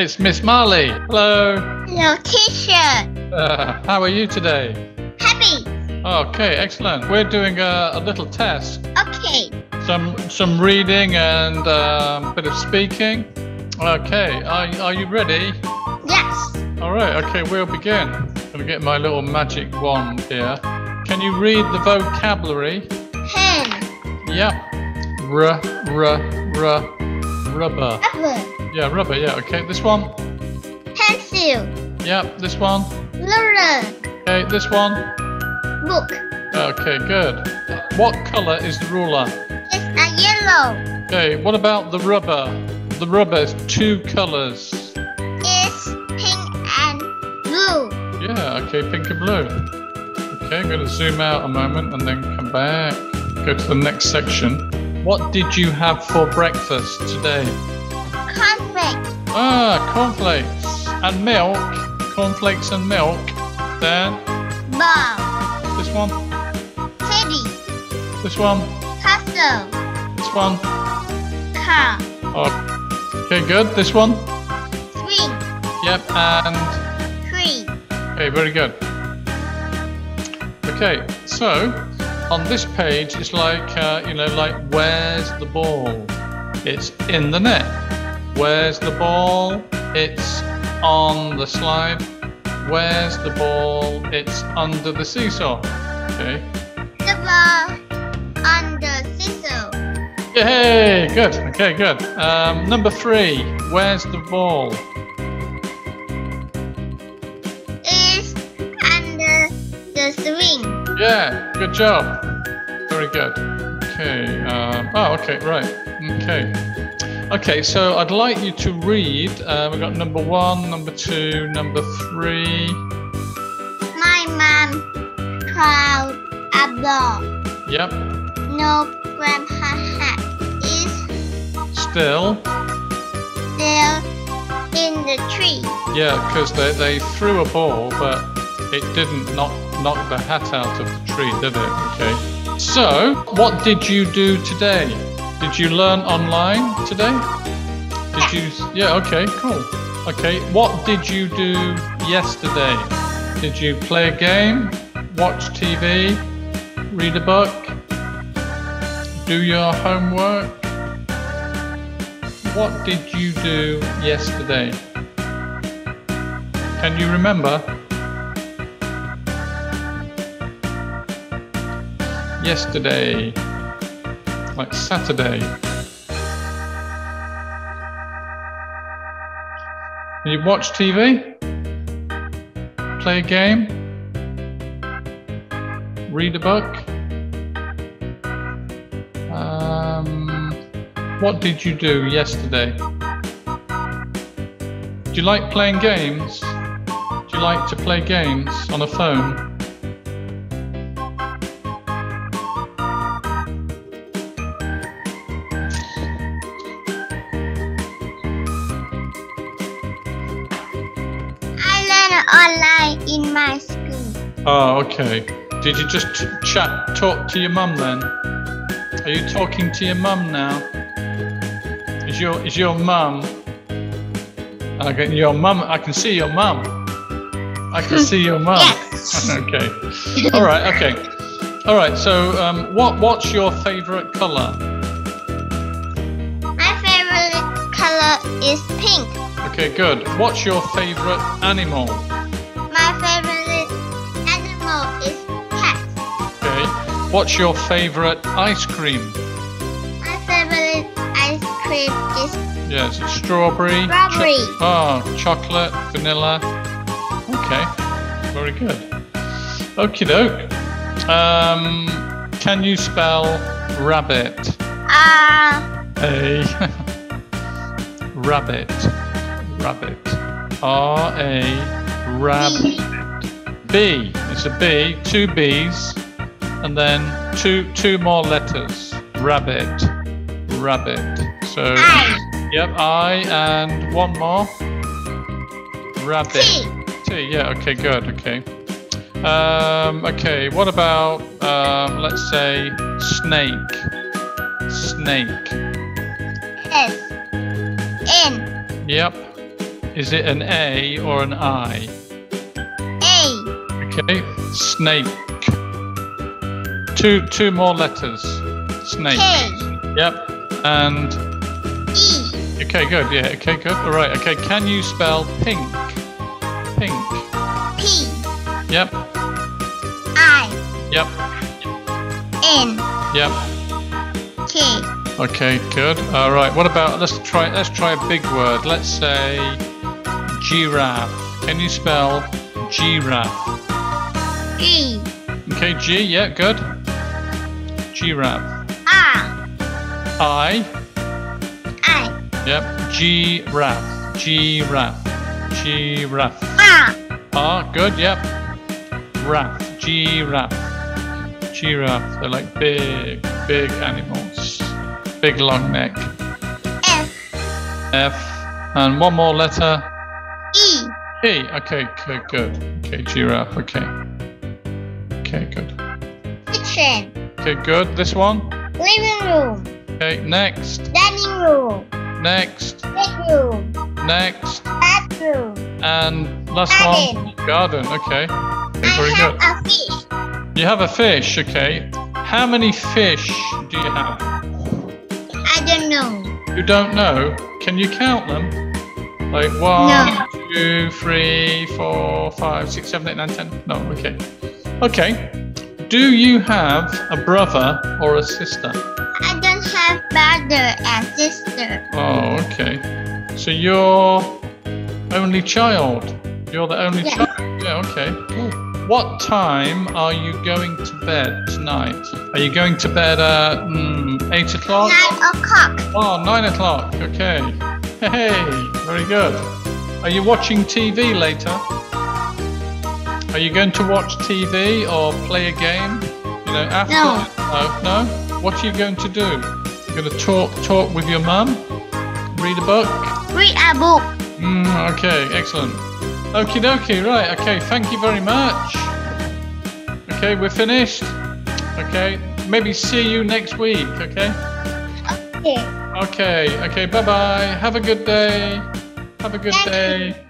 It's Miss Marley. Hello. Hello, teacher. Uh, how are you today? Happy. Okay, excellent. We're doing a, a little test. Okay. Some some reading and um, a bit of speaking. Okay, are, are you ready? Yes. All right. Okay, we'll begin. I'm gonna get my little magic wand here. Can you read the vocabulary? Pen. Yep. R r r rubber. Apple. Yeah, rubber. Yeah. Okay. This one. Pencil. Yep. This one. Ruler. Okay. This one. Book. Okay. Good. What color is the ruler? It's a yellow. Okay. What about the rubber? The rubber is two colors. It's pink and blue. Yeah. Okay. Pink and blue. Okay. I'm going to zoom out a moment and then come back. Go to the next section. What did you have for breakfast today? Conflict. Ah, cornflakes and milk. Cornflakes and milk. Then Ball. this one, Teddy. this one, Castle. this one. Car. Oh, okay, good. This one. Swing. Yep, and Tree. okay, very good. Okay, so on this page, it's like uh, you know, like where's the ball? It's in the net. Where's the ball? It's on the slide. Where's the ball? It's under the seesaw. Okay. The ball the seesaw. Yay! Good. Okay, good. Um, number three. Where's the ball? Yeah. Good job. Very good. Okay. Um, oh, okay. Right. Okay. Okay. So I'd like you to read. Uh, we've got number one, number two, number three. My called a ball. Yep. No grandpa hat is Still. still in the tree. Yeah, because they, they threw a ball, but it didn't knock knock the hat out of the tree, did it? Okay. So, what did you do today? Did you learn online today? Did you? Yeah. Okay. Cool. Okay. What did you do yesterday? Did you play a game? Watch TV? Read a book? Do your homework? What did you do yesterday? Can you remember? Yesterday, like Saturday. You watch TV? Play a game? Read a book? Um, what did you do yesterday? Do you like playing games? Do you like to play games on a phone? Learn online in my school. Oh, okay. Did you just ch- chat, talk to your mum then? Are you talking to your mum now? Is your is your mum? Okay, your mum. I can see your mum. I can see your mum. Yes. okay. All right. Okay. All right. So, um, what what's your favourite colour? My favorite color is pink. Okay, good. What's your favourite animal? What's your favourite ice cream? My favorite ice cream is Yes, it's strawberry. Strawberry. oh, chocolate, vanilla. Okay, very good. Okie doke. Um, can you spell rabbit? ah A. rabbit. Rabbit. R A. Rabbit. B. It's a B. Two B's, and then two two more letters. Rabbit. Rabbit. So. I Yep, I and one more. Rabbit. T. T. Yeah. Okay. Good. Okay. Um, okay. What about um, let's say snake? Snake. S N Yep. Is it an A or an I? A. Okay. Snake. Two two more letters. Snake. K. Yep. And E. okay, good. Yeah. Okay, good. All right. Okay. Can you spell pink? Pink. P. Yep. I. Yep. N. Yep. K. Okay, good. All right. What about let's try let's try a big word. Let's say giraffe. Can you spell giraffe? G. Okay, G. Yeah, good. Giraffe. R. I. I. Yep. Giraffe. Giraffe. Giraffe. R. Ah, good. Yep. Raff. Giraffe. Giraffe. They're like big, big animals. Big long neck. F. F. And one more letter. E. E. Okay, good, good. Okay, giraffe. Okay. Okay, good. Kitchen. Okay, good. This one. Living room. Okay, next. Dining room. Next. Bedroom. Next. Bathroom. And last Garden. one. Garden. Okay. I very have good. a fish. You have a fish. Okay. How many fish do you have? I don't know. You don't know? Can you count them? Like one, No. two, three, four, five, six, seven, eight, nine, ten? No, okay. Okay. Do you have a brother or a sister? I don't have brother and sister. Oh, okay. So you're only child. You're the only Yeah. child. Yeah, okay. What time are you going to bed tonight? Are you going to bed at mm, 8 o'clock? Nine o'clock. Oh, 9 o'clock. Okay. Hey, very good. Are you watching TV later? Are you going to watch TV or play a game? You know, after? No. No. No? What are you going to do? You're going to talk talk with your mum? Read a book? Read a book. Mm, okay, excellent. Okie dokie, right, okay, thank you very much. Okay, we're finished. Okay, maybe see you next week, okay? Okay. Okay, okay, bye bye. Have a good day. Have a good Thank you. day.